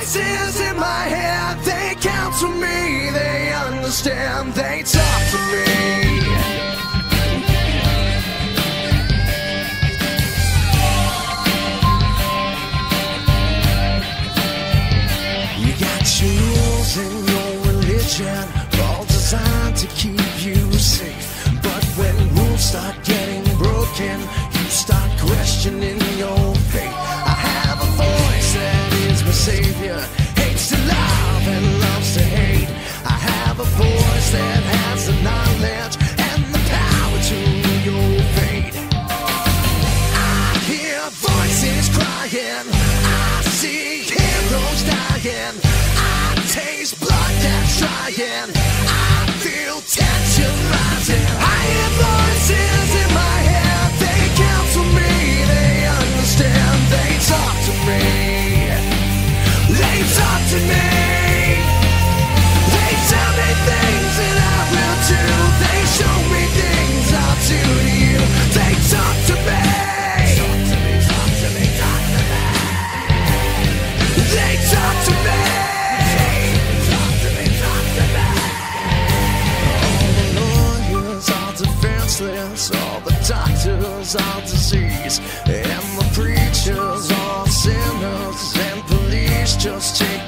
voices in my head, they counsel me, they understand, they talk to me. You got your rules and your religion, all designed to keep you safe. But when rules start getting broken, you start questioning crying. I see heroes dying. I taste blood that's trying. I feel tension rising. All the doctors are disease. And the preachers are sinners. And police just take